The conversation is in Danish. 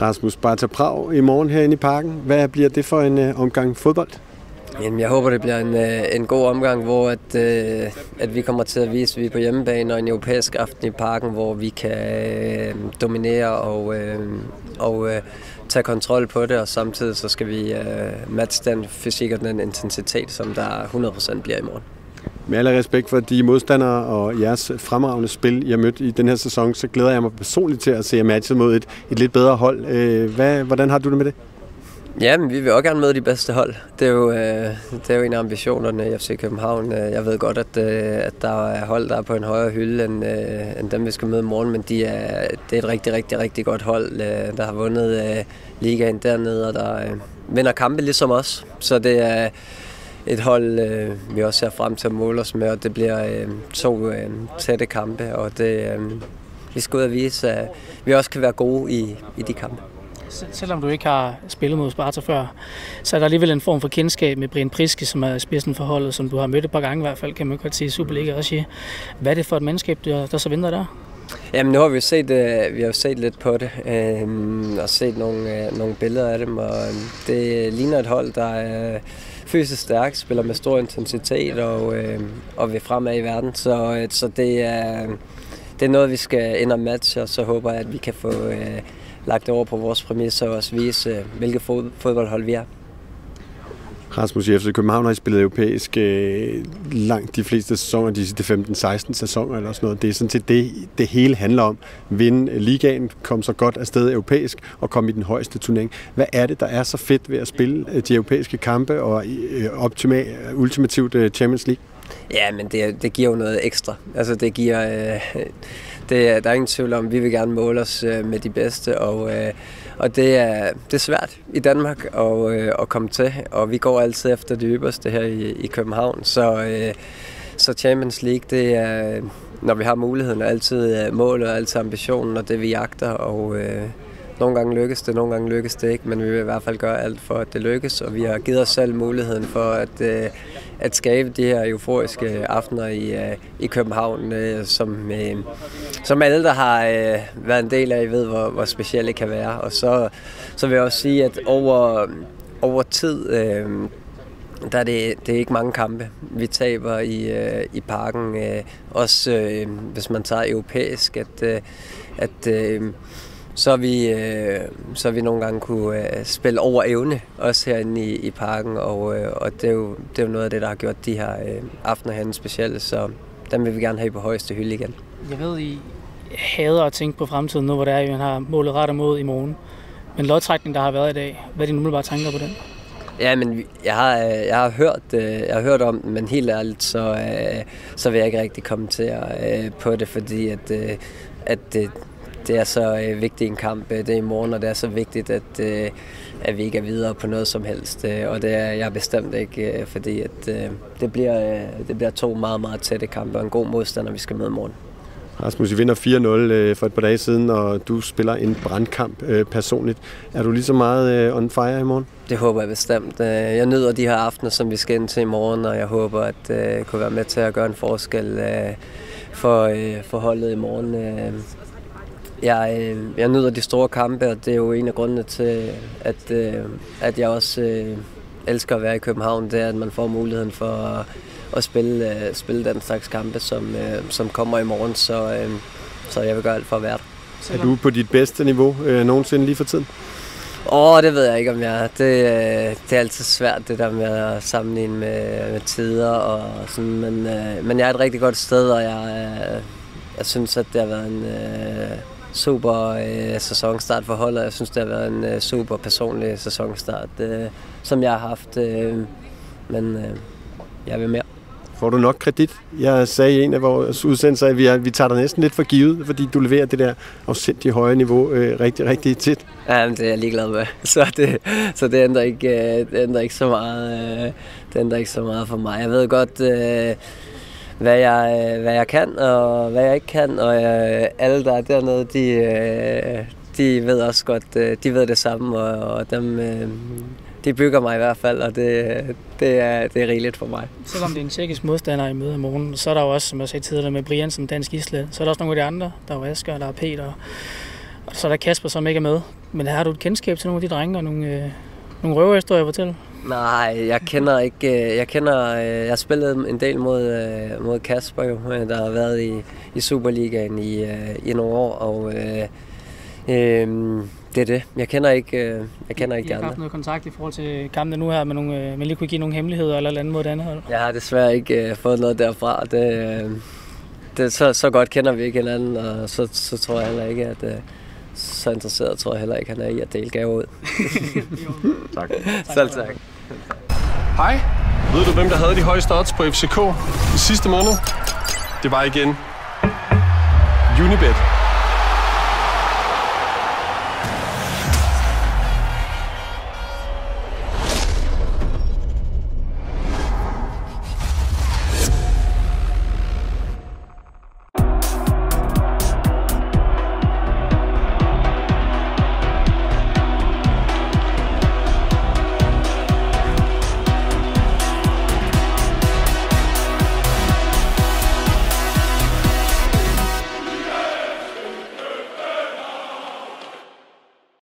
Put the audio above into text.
Rasmus Sparta Prag i morgen herinde i parken. Hvad bliver det for en øh, omgang fodbold? Jamen, jeg håber, det bliver en, øh, en god omgang, hvor at, øh, at vi kommer til at vise, at vi er på hjemmebane og en europæisk aften i parken, hvor vi kan øh, dominere og, øh, og øh, tage kontrol på det, og samtidig så skal vi øh, matche den fysik og den intensitet, som der 100% bliver i morgen. Med alle respekt for de modstandere og jeres fremragende spil, jeg har mødt i den her sæson, så glæder jeg mig personligt til at se matchet mod et, et lidt bedre hold. Øh, hvad, hvordan har du det med det? Ja, men vi vil også gerne møde de bedste hold. Det er jo, øh, det er jo en af ambitionerne i FC København. Øh, jeg ved godt, at, øh, at der er hold, der er på en højere hylde end, øh, end dem, vi skal møde i morgen, men de er, det er et rigtig, rigtig, rigtig godt hold, øh, der har vundet øh, ligaen dernede, og der øh, vinder kampe ligesom os. Så det er et hold, øh, vi også ser frem til at måle os med, og det bliver øh, to øh, tætte kampe, og det, øh, vi skal ud og vise, at vi også kan være gode i, i de kampe selvom du ikke har spillet mod Sparta før, så er der alligevel en form for kendskab med Brian Priske, som er spidsen for holdet, som du har mødt et par gange i hvert fald, kan man godt sige, Superliga også. Hvad er det for et mandskab, der, der så venter der? Jamen nu har vi jo set, uh, vi har set lidt på det, uh, og set nogle, uh, nogle billeder af dem, og uh, det ligner et hold, der er fysisk stærkt, spiller med stor intensitet og, øh, og vil fremad i verden. Så, øh, så det, er, det er noget, vi skal ind og matche, og så håber jeg, at vi kan få øh, lagt det over på vores præmisser og også vise, øh, fod, fodboldhold vi er. Rasmus FC København har spillet europæisk øh, langt de fleste sæsoner, de sidste 15-16 sæsoner eller sådan noget. Det er sådan set det, det hele handler om. Vinde ligaen, komme så godt afsted europæisk og komme i den højeste turnering. Hvad er det, der er så fedt ved at spille øh, de europæiske kampe og øh, optima, ultimativt øh, Champions League? Ja, men det, det giver jo noget ekstra. Altså det giver... Øh, det, der er ingen tvivl om, vi vil gerne måle os øh, med de bedste, og, øh, og det, er, det er svært i Danmark at, øh, at komme til, og vi går altid efter det ypperste her i, i København, så, øh, så Champions League, det er, når vi har muligheden, og altid øh, målet og altid ambitionen, og det vi jagter, og øh, nogle gange lykkes det, nogle gange lykkes det ikke, men vi vil i hvert fald gøre alt for, at det lykkes, og vi har givet os selv muligheden for at, øh, at skabe de her euforiske aftener i, øh, i København, øh, som, øh, som alle, der har øh, været en del af, ved, hvor, hvor specielle det kan være. Og så, så vil jeg også sige, at over, over tid, øh, der er det, det er ikke mange kampe, vi taber i, i parken. også hvis man tager europæisk, at, at så vi, øh, så vi nogle gange kunne øh, spille over evne, også herinde i, i parken, og, øh, og det, er jo, det er jo noget af det, der har gjort de her øh, aftener herinde specielle, så dem vil vi gerne have på højeste hylde igen. Jeg ved, I hader at tænke på fremtiden nu, hvor det er, at man har målet ret mod i morgen. Men lodtrækning, der har været i dag, hvad er dine umiddelbare tanker på den? Ja, men jeg har, øh, jeg har, hørt, øh, jeg har hørt om den, men helt ærligt, så, øh, så vil jeg ikke rigtig kommentere på det, fordi at, at det er så øh, vigtig en kamp, øh, det er i morgen, og det er så vigtigt, at, øh, at vi ikke er videre på noget som helst. Øh, og det er jeg bestemt ikke, øh, fordi at, øh, det, bliver, øh, det bliver to meget, meget tætte kampe og en god modstander, vi skal møde i morgen. Rasmus, I vinder 4-0 øh, for et par dage siden, og du spiller en brandkamp øh, personligt. Er du lige så meget øh, on fire i morgen? Det håber jeg bestemt. Øh, jeg nyder de her aftener, som vi skal ind til i morgen, og jeg håber, at jeg øh, kunne være med til at gøre en forskel øh, for, for holdet i morgen. Jeg, øh, jeg nyder de store kampe, og det er jo en af grundene til, at, øh, at jeg også øh, elsker at være i København, det er, at man får muligheden for at, at spille, øh, spille den slags kampe, som, øh, som kommer i morgen, så, øh, så jeg vil gøre alt for at være der. Er du på dit bedste niveau øh, nogensinde lige for tiden? Åh, oh, det ved jeg ikke, om jeg er. Det, øh, det er altid svært, det der med at sammenligne med, med tider og sådan, men, øh, men jeg er et rigtig godt sted, og jeg, øh, jeg synes, at det har været en... Øh, super øh, sæsonstart for holdet. Jeg synes, det har været en øh, super personlig sæsonstart, øh, som jeg har haft. Øh, men øh, jeg vil mere. Får du nok kredit? Jeg sagde i en af vores udsendelser, at vi, er, vi tager dig næsten lidt for givet, fordi du leverer det der afsindigt høje niveau øh, rigtig, rigtig tit. Ja, men det er jeg ligeglad med. Så det, så det, ændrer, ikke, øh, det ændrer ikke så meget. Øh, det ændrer ikke så meget for mig. Jeg ved godt, øh, hvad jeg, øh, hvad jeg kan og hvad jeg ikke kan, og øh, alle, der er dernede, de, øh, de ved også godt, øh, de ved det samme, og, og dem, øh, de bygger mig i hvert fald, og det, det, er, det er rigeligt for mig. Selvom det er en tjekkisk modstander i møde i morgen, så er der jo også, som jeg sagde tidligere med Brian som dansk isle, så er der også nogle af de andre. Der er Asger, der er Peter, og så er der Kasper, som ikke er med. Men har du et kendskab til nogle af de drenge og nogle, øh, nogle røverhistorier at fortælle? Nej, jeg kender ikke... øh, Jeg kender... øh, Jeg har spillet en del mod, øh, mod Kasper jo, der har været i, i Superligaen i, i nogle år, og øh, øh, det er det. Jeg kender ikke, jeg kender ikke I de har haft andre. noget kontakt i forhold til kampene nu her, med nogle, men lige kunne give nogle hemmeligheder eller et eller andet mod det andet hold. Jeg har desværre ikke øh, fået noget derfra. Det, øh, det, så, så godt kender vi ikke hinanden, og så, så tror jeg heller ikke, at... Øh, så interesseret tror jeg heller ikke, han er i at dele gaver ud. Tak. Selv tak. Hej. Ved du, hvem der havde de højeste odds på FCK i sidste måned? Det var igen Unibet.